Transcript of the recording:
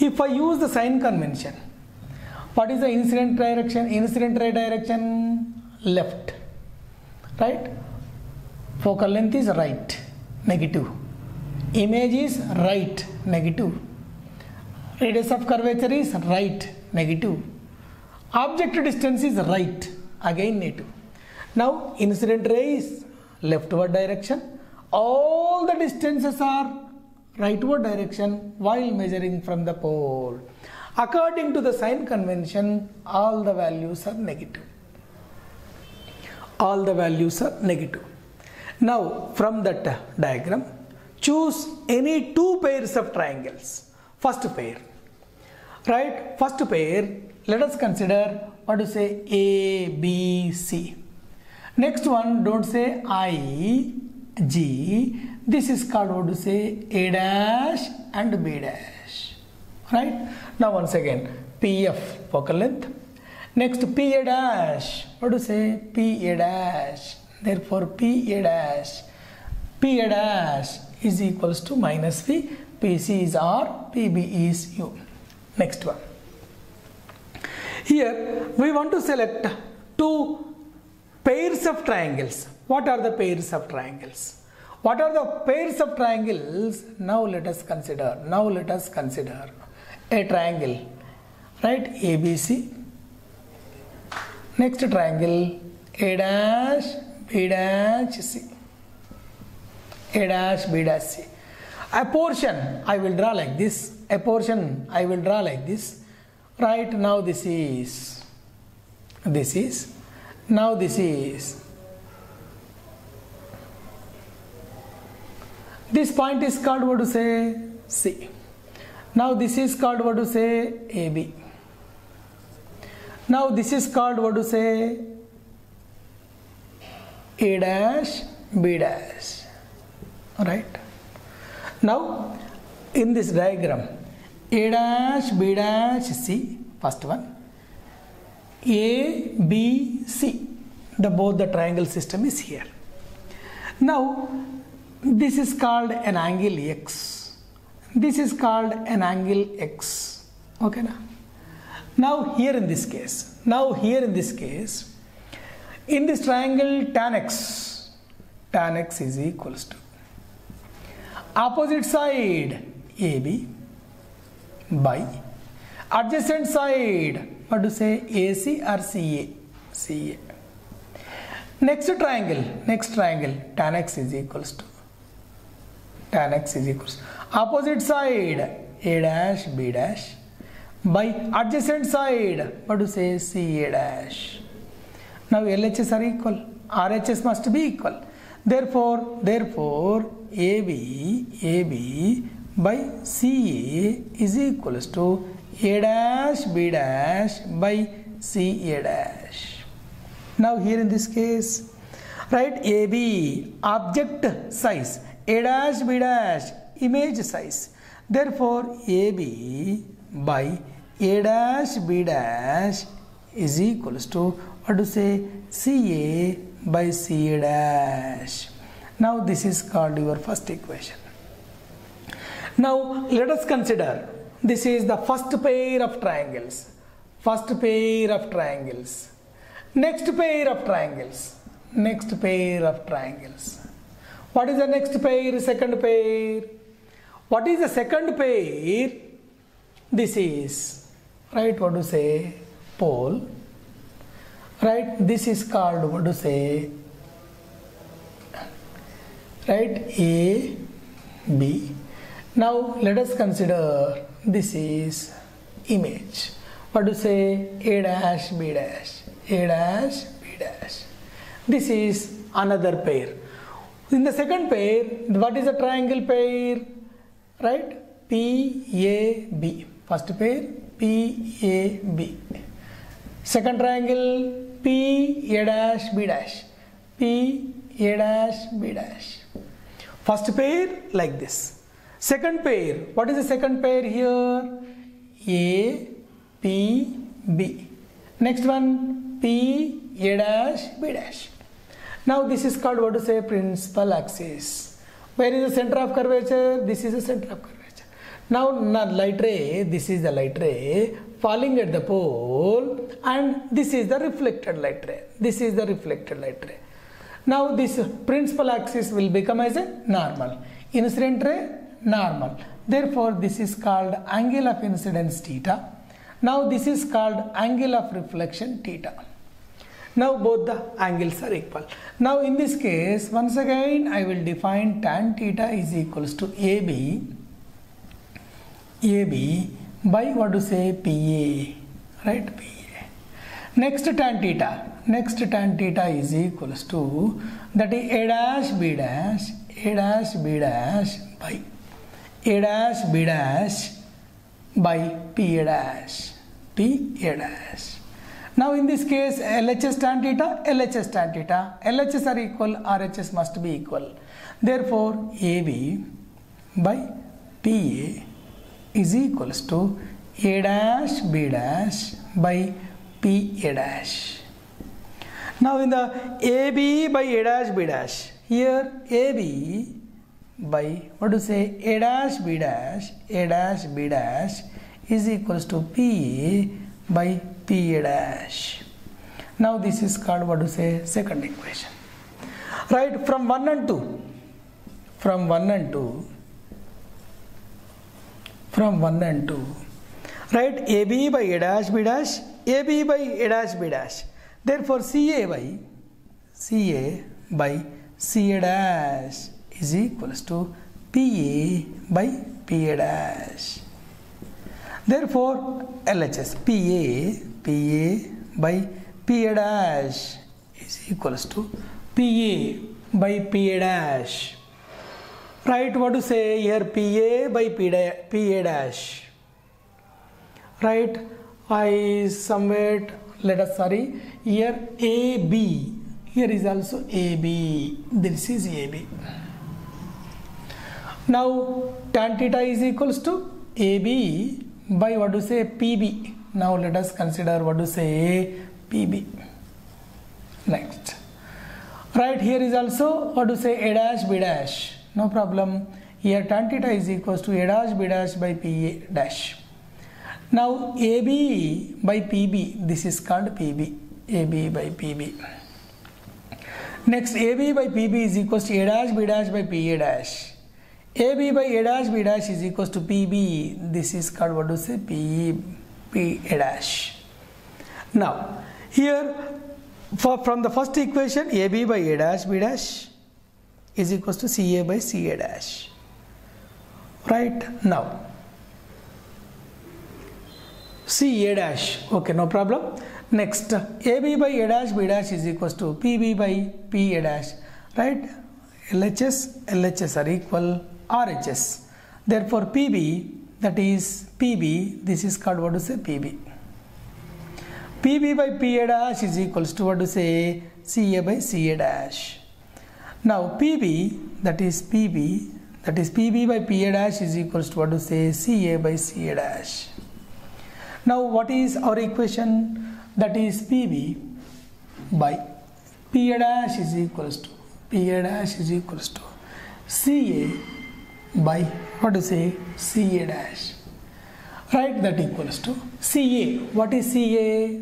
If I use the sign convention, what is the incident direction? Incident ray direction left, right? Focal length is right, negative. Image is right, negative. Radius of curvature is right, negative. Object distance is right, again negative. Now incident ray is leftward direction. All the distances are rightward direction while measuring from the pole. According to the sign convention, all the values are negative. All the values are negative. Now, from that diagram, choose any two pairs of triangles. First pair, right? First pair, let us consider what to say A, B, C. Next one, don't say I, G. This is called what to say A dash and B dash. Right? Now once again, PF focal length. Next PA dash. What to say PA dash. Therefore PA dash. PA dash is equals to minus V. PC is R. PB is U. Next one. Here we want to select two pairs of triangles. What are the pairs of triangles? What are the pairs of triangles? Now let us consider. Now let us consider a triangle, right? ABC. Next triangle A dash, B dash, C. A dash, B dash, C. A portion I will draw like this. A portion I will draw like this. Right now this is, this is, now this is This point is called what to say C. Now this is called what to say AB. Now this is called what to say A dash B dash. Alright. Now in this diagram A dash B dash C first one A B C the both the triangle system is here. Now this is called an angle x. This is called an angle x. Okay now now here in this case now here in this case in this triangle tan x tan x is equals to opposite side ab by adjacent side what to say ac or ca ca next triangle next triangle tan x is equals to tan x is equals opposite side a dash b dash by adjacent side what to say c a dash now LHS are equal RHS must be equal therefore therefore AB AB by CA is equals to a dash b dash by c a dash now here in this case write AB object size a dash b dash image size. Therefore ab by a dash b dash is equals to what to say ca by ca dash. Now this is called your first equation. Now let us consider this is the first pair of triangles. First pair of triangles. Next pair of triangles. Next pair of triangles what is the next pair? Second pair. What is the second pair? This is right. What to say? Pole. Right. This is called what to say? Right. A, B. Now let us consider this is image. What to say? A dash, B dash, A dash, B dash. This is another pair. In the second pair, what is the triangle pair? Right? PAB. First pair, PAB. Second triangle, P A dash B dash. P A dash B dash. First pair like this. Second pair, what is the second pair here? A P B. Next one, P A dash B dash. Now this is called what to say principal axis. Where is the center of curvature? This is the center of curvature. now light ray this is the light ray falling at the pole and this is the reflected light ray this is the reflected light ray now this principal axis will become as a normal incident ray normal therefore this is called angle of incidence theta now this is called angle of reflection theta now both the angles are equal. Now in this case once again i will define tan theta is equals to ab ab by what to say pa right? Pa next tan theta. Next tan theta is equals to that is a dash b dash a dash b dash by a dash b dash by p a dash p a dash now in this case LHS tan theta LHS tan theta. LHS are equal RHS must be equal. Therefore AB by PA is equals to A dash B dash by PA dash. Now in the AB by A dash B dash. Here AB by what to say? A dash B dash A dash B dash is equals to PA by PA dash. Now this is called what to say second equation. Right from 1 and 2. From 1 and 2. From 1 and 2. Right AB by A dash B dash AB by A dash B dash. Therefore CA by CA by CA dash is equals to PA by PA dash. Therefore, LHS PA PA by PA dash is equals to PA by PA dash. Right, what to say here PA by PA dash. Right, I somewhere let us sorry here AB. Here is also AB. This is AB. Now tan theta is equals to AB by what to say PB. Now let us consider what to say PB. Next. Right here is also what to say A dash B dash. No problem. Here tan theta is equals to A dash B dash by PA dash. Now AB by PB. This is called PB. AB by PB. Next AB by PB is equals to A dash B dash by PA dash. AB by A dash B dash is equals to PB. This is called what to say P P A dash. Now here for from the first equation AB by A dash B dash is equals to CA by CA dash. Right now CA dash. Okay, no problem. Next AB by A dash B dash is equals to PB by PA dash. Right? LHS LHS are equal RHS. Therefore, PB that is PB, this is called what to say PB. PB by PA dash is equals to what to say CA by CA dash. Now PB that is PB that is PB by PA dash is equals to what to say CA by CA dash. Now what is our equation that is PB by PA dash is equals to PA dash is equals to CA by what to say CA dash. Right that equals to CA what is CA